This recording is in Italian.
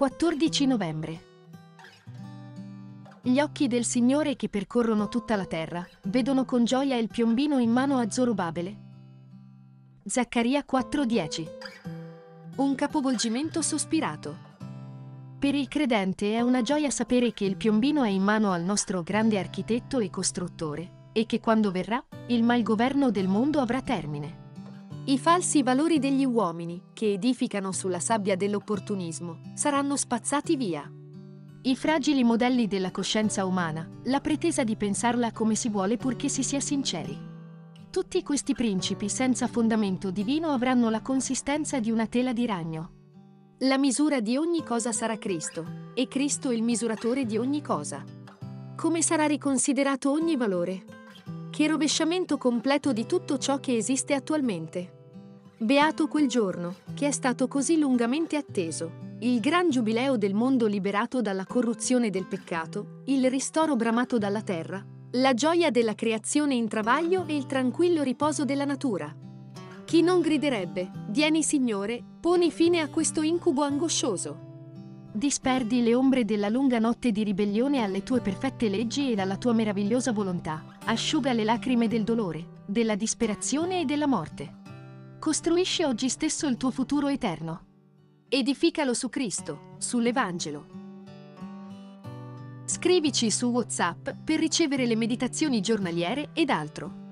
14 novembre. Gli occhi del Signore che percorrono tutta la terra vedono con gioia il piombino in mano a Zorobabele. Zaccaria 4:10. Un capovolgimento sospirato. Per il credente è una gioia sapere che il piombino è in mano al nostro grande architetto e costruttore e che quando verrà, il malgoverno del mondo avrà termine. I falsi valori degli uomini, che edificano sulla sabbia dell'opportunismo, saranno spazzati via. I fragili modelli della coscienza umana, la pretesa di pensarla come si vuole purché si sia sinceri. Tutti questi principi senza fondamento divino avranno la consistenza di una tela di ragno. La misura di ogni cosa sarà Cristo, e Cristo il misuratore di ogni cosa. Come sarà riconsiderato ogni valore? Che rovesciamento completo di tutto ciò che esiste attualmente. Beato quel giorno, che è stato così lungamente atteso, il gran giubileo del mondo liberato dalla corruzione del peccato, il ristoro bramato dalla terra, la gioia della creazione in travaglio e il tranquillo riposo della natura. Chi non griderebbe, vieni Signore, poni fine a questo incubo angoscioso. Disperdi le ombre della lunga notte di ribellione alle tue perfette leggi e alla tua meravigliosa volontà. Asciuga le lacrime del dolore, della disperazione e della morte. Costruisci oggi stesso il tuo futuro eterno. Edificalo su Cristo, sull'Evangelo. Scrivici su WhatsApp per ricevere le meditazioni giornaliere ed altro.